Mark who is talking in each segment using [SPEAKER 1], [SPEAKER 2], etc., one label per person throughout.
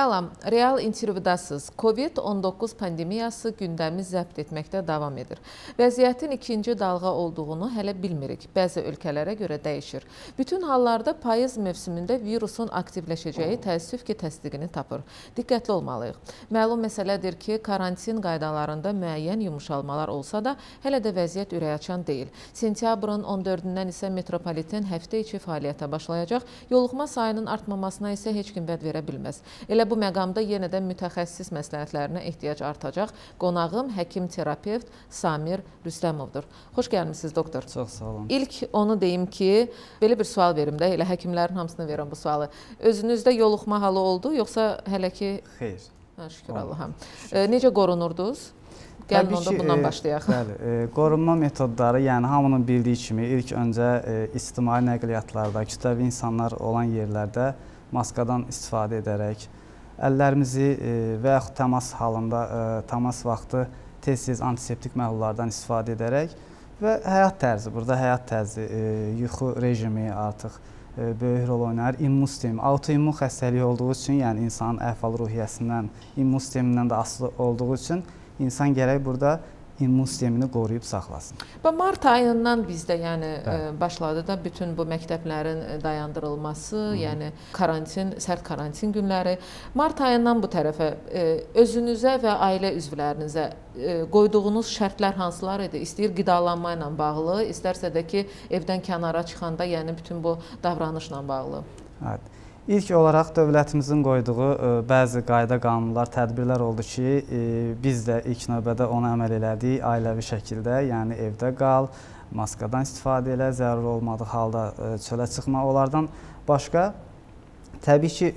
[SPEAKER 1] Salam, real intervyudasınız. Covid-19 pandemiyası gündəmi zəbt etməkdə davam edir. Vəziyyətin ikinci dalğa olduğunu hələ bilmirik. Bəzi ölkələrə görə dəyişir. Bütün hallarda payız mövsümündə virusun aktivləşəcəyi təəssüf ki, təsdiqini tapır. Diqqətli olmalıyıq. Məlum məsələdir ki, karantin qaydalarında müəyyən yumuşalmalar olsa da, hələ də vəziyyət ürəkaçan deyil. Sentyabrın 14-dən isə metropoliten həftə içi fəaliyyətə başlayacaq. Yoluxma sayının artmamasına isə heç kim vəd verə bilməz. Elə bu məqamda yenə də mütəxəssis məsləhətlərinə ehtiyac artacaq. Qonağım həkim-terapevt Samir Rüstəmovdur. Xoş gəlmisiniz doktor.
[SPEAKER 2] Çox sağ olun.
[SPEAKER 1] İlk onu deyim ki, belə bir sual verim də, elə həkimlərin hamısına verirəm bu sualı. Özünüzdə yoluxma halı oldu, yoxsa hələ ki
[SPEAKER 2] Xeyr.
[SPEAKER 1] Hə, şükür Allaha. E, necə qorunurdunuz? Gəlin onda bundan başlayaq.
[SPEAKER 2] Bəli, e, qorunma metodları, yəni hamının bildiyi kimi ilk öncə e, ictimai nəqliyyatlarda, kütləvi insanlar olan yerlərdə maskadan istifadə edərək əllərimizi e, və yaxud təmas halında, e, təmas vaxtı tez-tez antiseptik məhlullardan istifadə edərək və həyat tərzi, burada həyat tərzi, e, yuxu rejimi artıq böyük rol oynayır. İmmun sistemi, autoimmun xəstəlik olduğu üçün, yəni insanın əhval-ruhiyyəsindən, immun sistemindən də asılı olduğu üçün insan gərək burada immun sistemini qoruyub saxlasın.
[SPEAKER 1] Və mart ayından bizdə yəni Bəli. başladı da bütün bu məktəblərin dayandırılması, Hı -hı. yəni karantin, sərt karantin günləri. Mart ayından bu tərəfə özünüzə və ailə üzvlərinizə qoyduğunuz şərtlər hansılar idi? İstəyir qidalanma ilə bağlı, istərsə də ki, evdən kənara çıxanda, yəni bütün bu davranışla bağlı.
[SPEAKER 2] Evet. İlk olaraq dövlətimizin qoyduğu e, bəzi qayda qanunlar, tədbirlər oldu ki, e, biz də ilk növbədə ona əməl elədik ailəvi şəkildə, yəni evdə qal, maskadan istifadə elə, zəruri olmadığı halda e, çölə çıxma. Onlardan başqa təbii ki,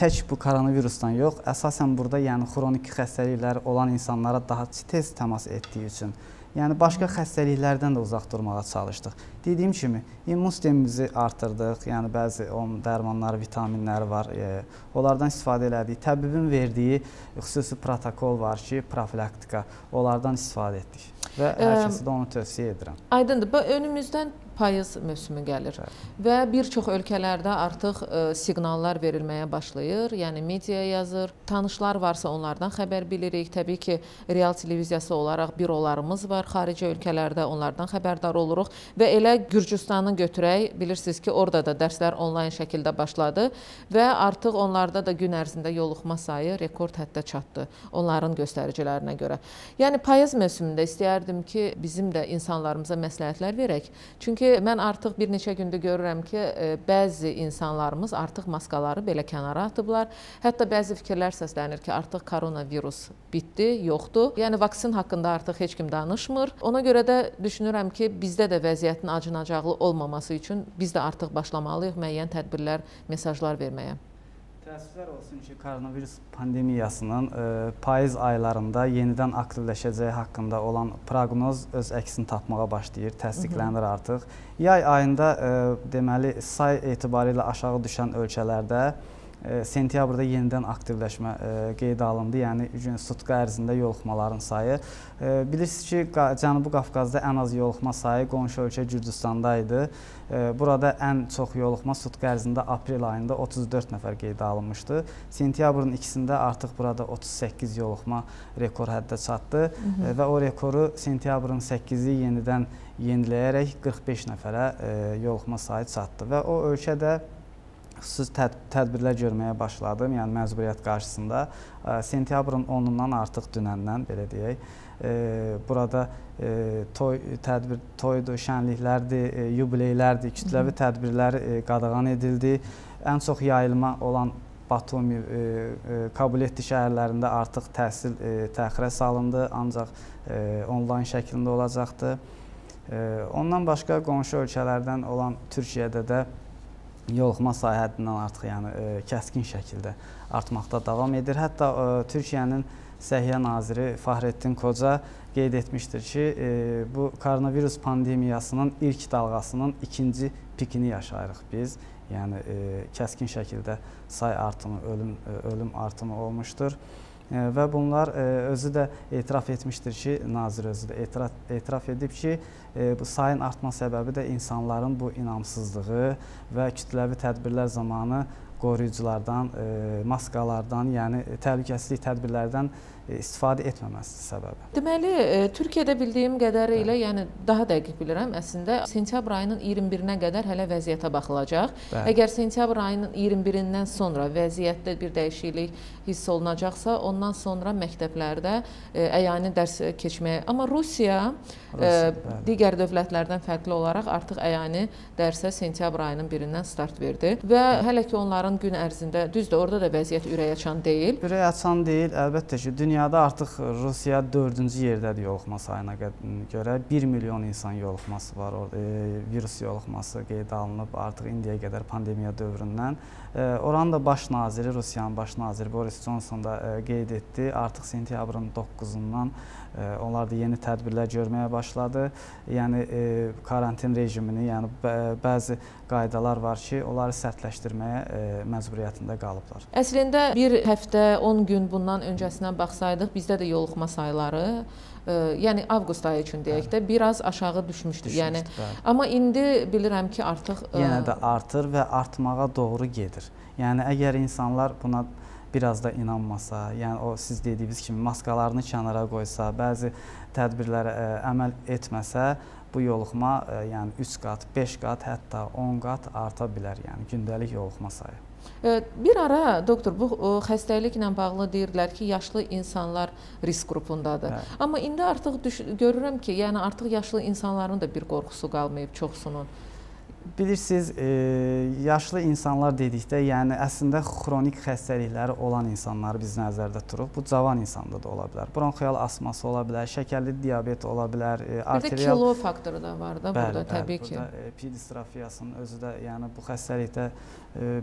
[SPEAKER 2] tək bu koronavirusdan yox, əsasən burada yəni xroniki xəstəlikləri olan insanlara daha tez təmas etdiyi üçün Yəni başqa xəstəliklərdən də uzaq durmağa çalışdıq. Dediyim kimi, immun sistemimizi artırdıq. Yəni bəzi onun dərmanları, vitaminləri var. E, onlardan istifadə elədik. Təbibin verdiyi xüsusi protokol var ki, profilaktika. Onlardan istifadə etdik və hər kəsə də onu tövsiyə edirəm.
[SPEAKER 1] Aydındır. Bu önümüzdən payız mövsümü gəlir Bəli. və bir çox ölkələrdə artıq ə, siqnallar verilməyə başlayır. Yəni media yazır, tanışlar varsa onlardan xəbər bilirik. Təbii ki, real televiziyası olaraq bürolarımız var xarici ölkələrdə, onlardan xəbərdar oluruq və elə Gürcüstanı götürək, bilirsiniz ki, orada da dərslər onlayn şəkildə başladı və artıq onlarda da gün ərzində yoluxma sayı rekord həddə çatdı onların göstəricilərinə görə. Yəni payız mövsümündə istəyərdim ki, bizim də insanlarımıza məsləhətlər verək. Çünki ki, mən artıq bir neçə gündür görürəm ki, e, bəzi insanlarımız artıq maskaları belə kənara atıblar. Hətta bəzi fikirlər səslənir ki, artıq koronavirus bitdi, yoxdur. Yəni vaksin haqqında artıq heç kim danışmır. Ona görə də düşünürəm ki, bizdə də vəziyyətin acınacaqlı olmaması üçün biz də artıq başlamalıyıq müəyyən tədbirlər, mesajlar verməyə.
[SPEAKER 2] Təəssüflər olsun ki, koronavirus pandemiyasının ə, e, payız aylarında yenidən aktivləşəcəyi haqqında olan proqnoz öz əksini tapmağa başlayır, təsdiqlənir artıq. Yay ayında ə, e, deməli say etibarilə aşağı düşən ölkələrdə sentyabrda yenidən aktivləşmə qeydə alındı. Yəni gün sutka ərzində yoluxmaların sayı. Bilirsiniz ki, Cənubi Qafqazda ən az yoluxma sayı qonşu ölkə Gürcüstanda idi. Burada ən çox yoluxma sutka ərzində aprel ayında 34 nəfər qeydə alınmışdı. Sentyabrın 2-sində artıq burada 38 yoluxma rekor həddə çatdı Hı -hı. və o rekoru sentyabrın 8-i yenidən yeniləyərək 45 nəfərə yoluxma sayı çatdı və o ölkədə xüsusi təd tədbirlər görməyə başladım, yəni məcburiyyət qarşısında. Sentyabrın 10-undan artıq dünəndən belə deyək, burada toy tədbir toydur, şənliklərdir, yubileylərdir, kütləvi tədbirlər qadağan edildi. Ən çox yayılma olan Batumi, Kabuletti şəhərlərində artıq təhsil təxirə salındı, ancaq onlayn şəklində olacaqdı. Ondan başqa qonşu ölkələrdən olan Türkiyədə də yoluxma sayı həddindən artıq, yəni e, kəskin şəkildə artmaqda davam edir. Hətta e, Türkiyənin Səhiyyə naziri Fahrettin Koca qeyd etmişdir ki, e, bu koronavirus pandemiyasının ilk dalğasının ikinci pikini yaşayırıq biz. Yəni kəskin şəkildə say artımı, ölüm ölüm artımı olmuşdur və bunlar özü də etiraf etmişdir ki, nazir özü də etiraf, etiraf edib ki, bu sayın artma səbəbi də insanların bu inamsızlığı və kütləvi tədbirlər zamanı qoruyuculardan, maskalardan, yəni təhlükəsizlik tədbirlərdən istifadə etməməsidir səbəbi.
[SPEAKER 1] Deməli, Türkiyədə bildiyim qədərilə, Bəli. yəni daha dəqiq bilirəm, əslində sentyabr ayının 21-nə qədər hələ vəziyyətə baxılacaq. Bəli. Əgər sentyabr ayının 21-dən sonra vəziyyətdə bir dəyişiklik hiss olunacaqsa, ondan sonra məktəblərdə əyani dərs keçməyə. Amma Rusiya, Rusiya ə, digər dövlətlərdən fərqli olaraq artıq əyani dərsə sentyabr ayının 1-dən start verdi və hələ ki onların gün ərzində düzdür, orada da vəziyyət ürəkaçan deyil.
[SPEAKER 2] Ürəkaçan deyil, əlbəttə ki, dünyada artıq Rusiya 4-cü yerdədir yoluxma sayına görə. 1 milyon insan yoluxması var orada. E, virus yoluxması qeydə alınıb artıq indiyə qədər pandemiya dövründən. E, oranın da baş naziri, Rusiyanın baş naziri Boris Johnson da e, qeyd etdi. Artıq sentyabrın 9-undan onlar da yeni tədbirlər görməyə başladı. Yəni e, karantin rejimini, yəni bəzi qaydalar var ki, onları sərtləşdirməyə e, məcburiyyətində qalıblar.
[SPEAKER 1] Əslində bir həftə, 10 gün bundan öncəsinə baxsaydıq, bizdə də yoluxma sayları ə, yəni avqust ayı üçün deyək də biraz aşağı düşmüşdü. düşmüşdü yəni bəli. amma indi bilirəm ki, artıq
[SPEAKER 2] ə, yenə də artır və artmağa doğru gedir. Yəni əgər insanlar buna biraz da inanmasa, yəni o siz dediyiniz kimi maskalarını kənara qoysa, bəzi tədbirlərə ə, e, əməl etməsə, bu yoluxma ə, e, yəni 3 qat, 5 qat, hətta 10 qat arta bilər, yəni gündəlik yoluxma sayı.
[SPEAKER 1] E, bir ara doktor bu xəstəliklə bağlı deyirdilər ki, yaşlı insanlar risk qrupundadır. Hə. Amma indi artıq görürəm ki, yəni artıq yaşlı insanların da bir qorxusu qalmayıb çoxsunun.
[SPEAKER 2] Bilirsiniz, e, yaşlı insanlar dedikdə, yəni əslində xronik xəstəlikləri olan insanları biz nəzərdə tuturuq. Bu cavan insanda da ola bilər. Bronxial asması ola bilər, şəkərli diabet ola bilər,
[SPEAKER 1] e, arterial Bir də kilo faktoru da var da bəli, burada bəli, təbii ki.
[SPEAKER 2] Burada e, pidistrafiyasının özü də, yəni bu xəstəlikdə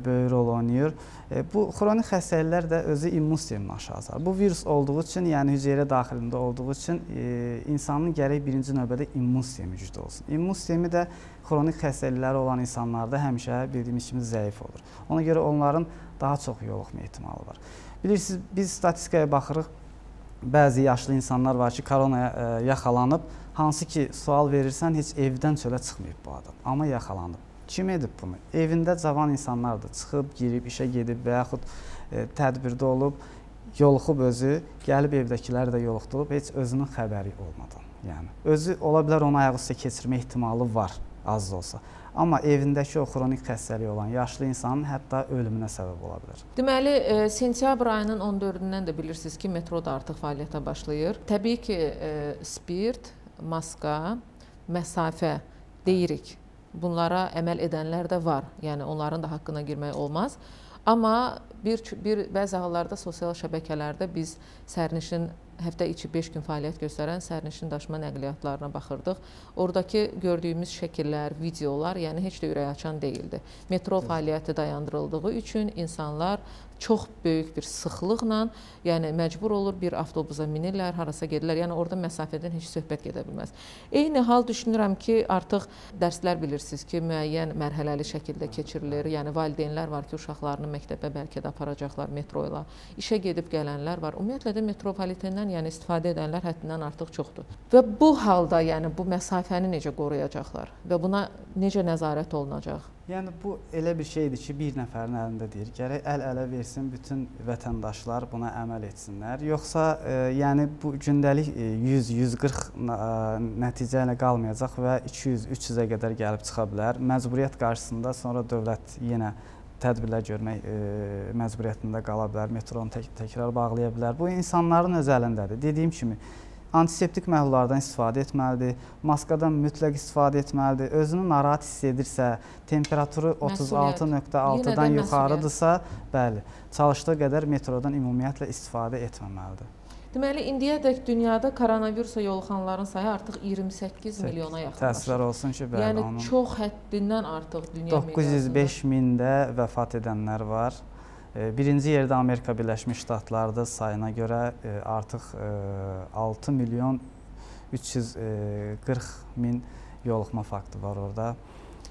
[SPEAKER 2] böyük rol oynayır. E, bu xronik xəstəliklər də özü immun sistemini aşağı salır. Bu virus olduğu üçün, yəni hüceyrə daxilində olduğu üçün e, insanın gərək birinci növbədə immun sistemi güclü olsun. İmmun sistemi də xronik xəstəlikləri olan insanlarda həmişə bildiyimiz kimi zəif olur. Ona görə onların daha çox yoluxma ehtimalı var. Bilirsiniz, biz statistikaya baxırıq. Bəzi yaşlı insanlar var ki, koronaya yaxalanıb, hansı ki, sual verirsən, heç evdən çölə çıxmayıb bu adam, amma yaxalanıb. Kim edib bunu? Evində cavan insanlardır. Çıxıb, girib, işə gedib və yaxud ə, tədbirdə olub, yoluxub özü, gəlib evdəkiləri də yoluxdurub, heç özünün xəbəri olmadan. Yəni özü ola bilər onu ayaqüstə keçirmə ehtimalı var az da olsa. Amma evindəki o xronik xəstəliyi olan yaşlı insanın hətta ölümünə səbəb ola bilər.
[SPEAKER 1] Deməli, e, sentyabr ayının 14-dən də bilirsiniz ki, metro da artıq fəaliyyətə başlayır. Təbii ki, e, spirt, maska, məsafə deyirik. Bunlara əməl edənlər də var. Yəni onların da haqqına girmək olmaz. Amma bir bir bəzi hallarda sosial şəbəkələrdə biz sərnişin həftə içi 5 gün fəaliyyət göstərən sərnişin daşıma nəqliyyatlarına baxırdıq. Oradakı gördüyümüz şəkillər, videolar, yəni heç də ürəkaçan deyildi. Metro fəaliyyəti dayandırıldığı üçün insanlar çox böyük bir sıxlıqla, yəni məcbur olur bir avtobusa minirlər, harasa gedirlər. Yəni orada məsafədən heç söhbət gedə bilməz. Eyni hal düşünürəm ki, artıq dərslər bilirsiniz ki, müəyyən mərhələli şəkildə keçirilir. Yəni valideynlər var ki, uşaqlarını məktəbə bəlkə də aparacaqlar metro ilə. İşə gedib gələnlər var. Ümumiyyətlə də metropolitendən yəni istifadə edənlər həddindən artıq çoxdur. Və bu halda yəni bu məsafəni necə qoruyacaqlar və buna necə nəzarət olunacaq?
[SPEAKER 2] Yəni bu elə bir şeydir ki, bir nəfərin əlində deyir. Gərək əl-ələ versin bütün vətəndaşlar buna əməl etsinlər. Yoxsa e, yəni bu gündəlik 100-140 e, nəticə ilə qalmayacaq və 200-300-ə qədər gəlib çıxa bilər. Məcburiyyət qarşısında sonra dövlət yenə tədbirlər görmək e, məcburiyyətində qala bilər. Metronu tək təkrar bağlaya bilər. Bu insanların öz əlindədir. Dediyim kimi antiseptik məhlullardan istifadə etməlidir, maskadan mütləq istifadə etməlidir. Özünü narahat hiss edirsə, temperaturu 36.6-dan yuxarıdırsa, bəli, çalışdığı qədər metrodan ümumiyyətlə istifadə etməməlidir.
[SPEAKER 1] Deməli, indiyədək dünyada koronavirusa yoluxanların sayı artıq 28 milyona yaxınlaşır.
[SPEAKER 2] Təəssüflər olsun ki, bəli,
[SPEAKER 1] yəni, onun. Çox həddindən artıq dünya
[SPEAKER 2] 905 mində vəfat edənlər var. Birinci yerdə Amerika Birləşmiş Ştatlarıdır sayına görə e, artıq 6 e, milyon 340 min yoluxma faktı var orada.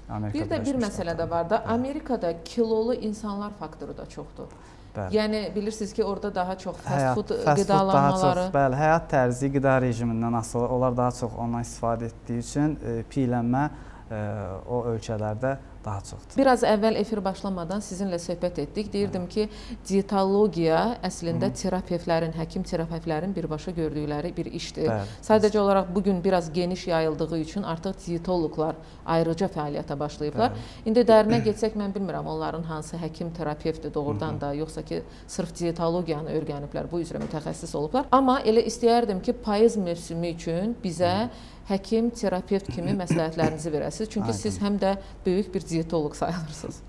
[SPEAKER 1] Amerika bir də bir məsələ də var da, Bəli. Amerikada kilolu insanlar faktoru da çoxdur. Bəli. Yəni bilirsiniz ki, orada daha çox fast food qidalanmaları.
[SPEAKER 2] Çox, bəli, həyat tərzi, qida rejimindən asılı. Onlar daha çox ondan istifadə etdiyi üçün e, piyələnmə o ölkələrdə daha çoxdur.
[SPEAKER 1] Biraz əvvəl efir başlamadan sizinlə söhbət etdik. Deyirdim ki, dietologiya əslində terapevtlərin, həkim terapevtlərin birbaşa gördükləri bir işdir. Bəli. Sadəcə olaraq bu gün biraz geniş yayıldığı üçün artıq dietoloqlar ayrıca fəaliyyətə başlayıblar. Bəli. İndi dərinə getsək mən bilmirəm onların hansı həkim terapevtdir doğrudan da, yoxsa ki, sırf dietologiyanı öyrəniblər, bu üzrə mütəxəssis olublar. Amma elə istəyərdim ki, payız mövsümü üçün bizə həkim, terapevt kimi məsləhətlərinizi verəsiniz. Çünki Aydın. siz həm də böyük bir dietoloq sayılırsınız.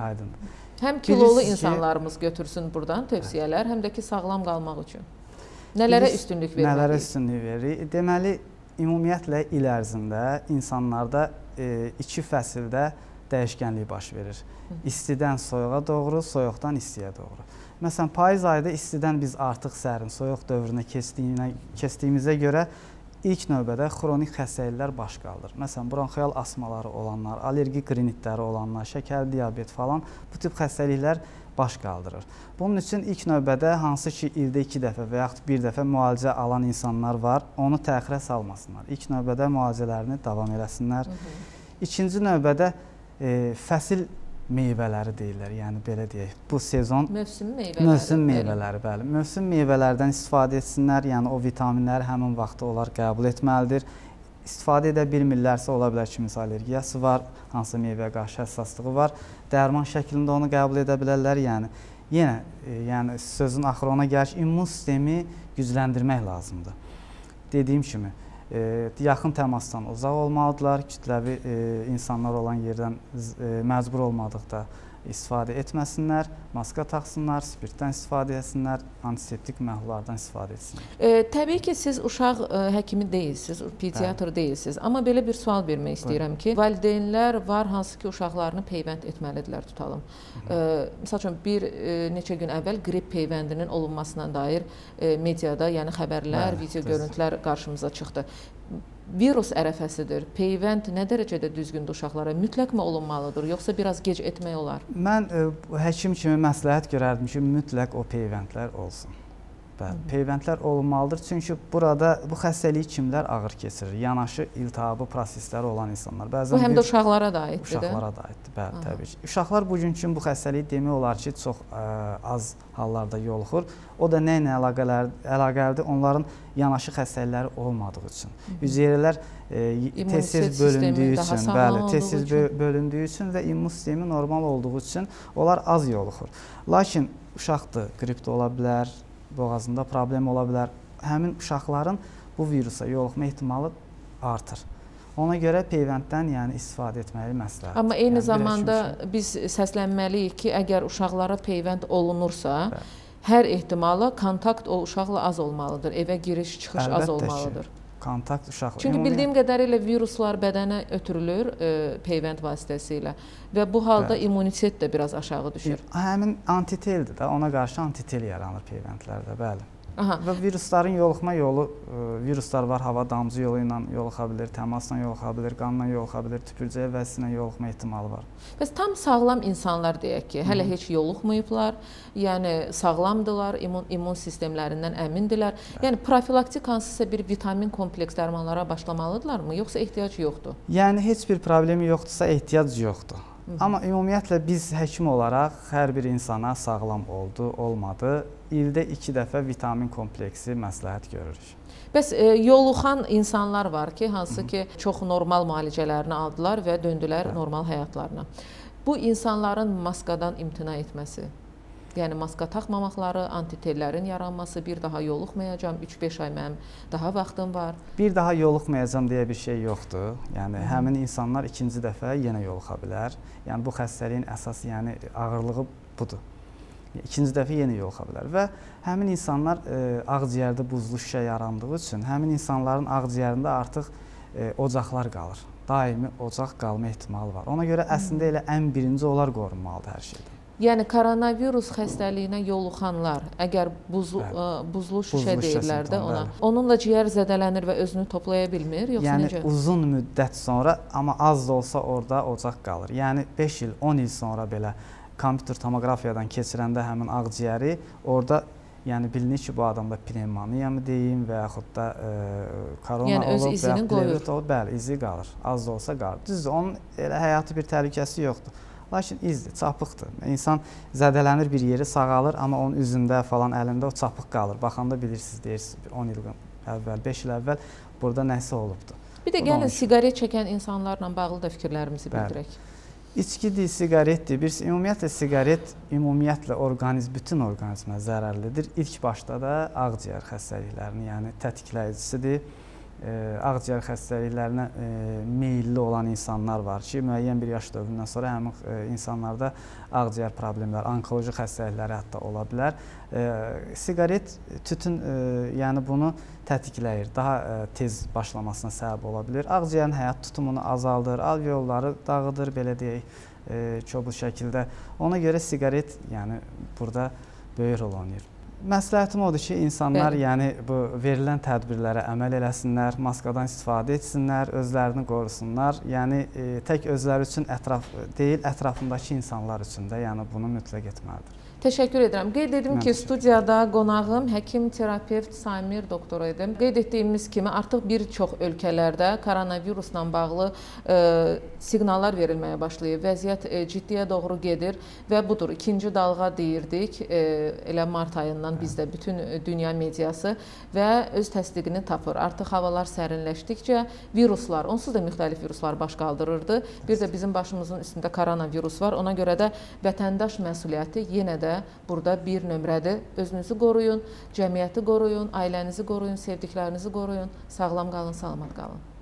[SPEAKER 2] Aydın.
[SPEAKER 1] Həm kilolu Bilirsiniz insanlarımız ki, götürsün burdan tövsiyələr, həm də ki sağlam qalmaq üçün. Nələrə üstünlük verməliyik?
[SPEAKER 2] Nələrə üstünlük veririk? Deməli, ümumiyyətlə il ərzində insanlarda e, iki fəsildə dəyişkənlik baş verir. İstidən soyuğa doğru, soyuqdan istiyə doğru. Məsələn, payız ayında istidən biz artıq sərin, soyuq dövrünə keçdiyinə, keçdiyimizə görə ilk növbədə xronik xəstəliklər baş qaldır. Məsələn, bronxial asmaları olanlar, allergik rinitləri olanlar, şəkərli diabet falan bu tip xəstəliklər baş qaldırır. Bunun üçün ilk növbədə hansı ki ildə 2 dəfə və yaxud 1 dəfə müalicə alan insanlar var, onu təxirə salmasınlar. İlk növbədə müalicələrini davam eləsinlər. Hı -hı. İkinci növbədə e, fəsil meyvələri deyirlər. Yəni belə deyək, bu sezon
[SPEAKER 1] mövsüm meyvələri.
[SPEAKER 2] Mövsüm meyvələri, bəli. Mövsüm meyvələrdən istifadə etsinlər. Yəni o vitaminləri həmin vaxtda onlar qəbul etməlidir. İstifadə edə bilmirlərsə, ola bilər ki, misal allergiyası var, hansı meyvəyə qarşı həssaslığı var. Dərman şəklində onu qəbul edə bilərlər. Yəni yenə, e, yəni sözün axırı ona gəlir immun sistemi gücləndirmək lazımdır. Dediyim kimi, e, yaxın təmasdan uzaq olmalıdırlar. Kütləvi e, insanlar olan yerdən e, məcbur olmadıqda istifadə etməsinlər, maska taxsınlar, spirtdən istifadə etsinlər, antiseptik məhlullardan istifadə etsinlər.
[SPEAKER 1] E, təbii ki, siz uşaq e, həkimi deyilsiniz, pediatr deyilsiniz. Amma belə bir sual vermək istəyirəm ki, valideynlər var hansı ki, uşaqlarını peyvənd etməlidirlər tutalım. E, məsəl üçün bir e, neçə gün əvvəl qrip peyvəndinin olunmasına dair ə, mediada, yəni xəbərlər, Bəli, video görüntülər qarşımıza çıxdı virus ərəfəsidir. Peyvənd nə dərəcədə düzgündür uşaqlara? Mütləqmi olunmalıdır, yoxsa biraz gec etmək olar?
[SPEAKER 2] Mən ə, e, həkim kimi məsləhət görərdim ki, mütləq o peyvəndlər olsun. Bəli, peyvəndlər olunmalıdır. Çünki burada bu xəstəliyi kimlər ağır keçirir? Yanaşı iltihabı prosesləri olan insanlar.
[SPEAKER 1] Bəzən bu həm də uşaqlara da aiddir.
[SPEAKER 2] Uşaqlara da aiddir, bəli, Aha. təbii ki. Uşaqlar bugünkü gün bu xəstəliyi demək olar ki, çox ə, az hallarda yoluxur. O da nə ilə əlaqələr əlaqəlidir? Onların yanaşı xəstəlikləri olmadığı üçün. Hüceyrələr tez-tez bölündüyü üçün, bəli, tez-tez bölündüyü üçün və immun sistemi normal olduğu üçün onlar az yoluxur. Lakin uşaqdır, qrip də ola bilər, boğazında problem ola bilər. Həmin uşaqların bu virusa yoluxma ehtimalı artır. Ona görə peyvənddən yəni istifadə etməyi məsləhətdir.
[SPEAKER 1] Amma eyni yəni, zamanda biz səslənməliyik ki, əgər uşaqlara peyvənd olunursa, Bəli. hər ehtimala kontakt o uşaqla az olmalıdır. Evə giriş-çıxış az olmalıdır. Ki
[SPEAKER 2] kontakt uşaq.
[SPEAKER 1] Çünki ümumi... bildiyim qədərilə viruslar bədənə ötürülür e, peyvənd vasitəsilə və bu halda Bəli. immunitet də biraz aşağı düşür.
[SPEAKER 2] Həmin antiteldir də, ona qarşı antitel yaranır peyvəndlərdə, bəli. Aha. Və virusların yoluxma yolu, e, viruslar var, hava damcı yolu ilə yoluxa bilər, təmasla yoluxa bilər, qanla yoluxa bilər, tüpürcək vəsilə yoluxma ehtimalı var.
[SPEAKER 1] Bəs tam sağlam insanlar deyək ki, hələ Hı -hı. heç yoluxmayıblar, yəni sağlamdılar, immun immun sistemlərindən əmindirlər. Hə. Yəni profilaktik hansısa bir vitamin kompleks dərmanlara başlamalıdırlarmı, yoxsa ehtiyac yoxdur?
[SPEAKER 2] Yəni heç bir problemi yoxdursa ehtiyac yoxdur. Hı -hı. Amma ümumiyyətlə biz həkim olaraq hər bir insana sağlam oldu, olmadı, ildə 2 dəfə vitamin kompleksi məsləhət görürük.
[SPEAKER 1] Bəs e, yoluxan insanlar var ki, hansı ki çox normal müalicələrini aldılar və döndülər Hə. normal həyatlarına. Bu insanların maskadan imtina etməsi, yəni maska taxmamaqları, antitellərin yaranması, bir daha yoluxmayacam, 3-5 ay mənim daha vaxtım var.
[SPEAKER 2] Bir daha yoluxmayacam deyə bir şey yoxdur. Yəni Hı. həmin insanlar ikinci dəfə yenə yoluxa bilər. Yəni bu xəstəliyin əsas yəni ağırlığı budur ikinci dəfə yenə yoluxa bilər və həmin insanlar e, ağciyərdə buzlu şüşə yarandığı üçün həmin insanların ağciyərində artıq e, ocaqlar qalır. Daimi ocaq qalma ehtimalı var. Ona görə əslində elə ən birinci onlar qorunmalıdır hər şeydən.
[SPEAKER 1] Yəni koronavirus xəstəliyinə yoluxanlar, əgər buzlu ə, buzlu şüşə buzlu deyirlər də ona. Bəli. Onunla ciyər zədələnir və özünü toplaya bilmir, yoxsa
[SPEAKER 2] yəni,
[SPEAKER 1] necə?
[SPEAKER 2] Yəni uzun müddət sonra, amma az da olsa orada ocaq qalır. Yəni 5 il, 10 il sonra belə kompüter tomoqrafiyadan keçirəndə həmin ağciyəri orada Yəni bilinir ki, bu adamda pnevmoniyamı deyim və yaxud da ə, korona
[SPEAKER 1] yəni,
[SPEAKER 2] olub və ya plevrit olub, bəli, izi qalır. Az da olsa qalır. Düzdür, onun elə həyati bir təhlükəsi yoxdur. Lakin izdir, çapıqdır. İnsan zədələnir bir yeri, sağalır, amma onun üzündə falan, əlində o çapıq qalır. Baxanda bilirsiniz, deyirsiniz, 10 il əvvəl, 5 il əvvəl burada nəsə olubdu.
[SPEAKER 1] Bir də gəlin siqaret çəkən insanlarla bağlı da fikirlərimizi
[SPEAKER 2] Bəli.
[SPEAKER 1] bildirək.
[SPEAKER 2] İçkidir, siqaretdir. Bir ümumiyyətlə siqaret ümumiyyətlə orqanizm bütün orqanizmə zərərlidir. İlk başda da ağciyər xəstəliklərini, yəni tetikləyicisidir. Ağciyər xəstəliklərinə e, meylli olan insanlar var ki, müəyyən bir yaş dövründən sonra həmin e, insanlarda ağciyər problemləri, onkoloji xəstəlikləri hətta ola bilər. E, siqaret tütün, yəni bunu tətikləyir, daha tez başlamasına səbəb ola bilər. Ağciyərin həyat tutumunu azaldır, alveolları dağıdır, belə deyək, kobud şəkildə. Ona görə siqaret, yəni burada böyük rol oynayır. Məsləhətim odur ki, insanlar
[SPEAKER 1] Bəli.
[SPEAKER 2] yəni bu verilən tədbirlərə əməl eləsinlər, maskadan istifadə etsinlər, özlərini qorusunlar. Yəni e, tək özləri üçün ətraf deyil, ətrafındakı insanlar üçün də, yəni bunu mütləq etməlidir.
[SPEAKER 1] Təşəkkür edirəm. Qeyd edim
[SPEAKER 2] Mən
[SPEAKER 1] ki, studiyada qonağım həkim terapevt Samir doktor idi. Qeyd etdiyimiz kimi artıq bir çox ölkələrdə koronavirusla bağlı e, siqnallar verilməyə başlayıb. Vəziyyət e, ciddiyə doğru gedir və budur ikinci dalğa deyirdik. E, elə mart ayından bizdə bütün e, dünya mediası və öz təsdiqini tapır. Artıq havalar sərinləşdikcə viruslar, onsuz da müxtəlif viruslar baş qaldırırdı. Bir də bizim başımızın üstündə koronavirus var. Ona görə də vətəndaş məsuliyyəti yenə də burada bir nömrədir. Özünüzü qoruyun, cəmiyyəti qoruyun, ailənizi qoruyun, sevdiklərinizi qoruyun. Sağlam qalın, salamat qalın.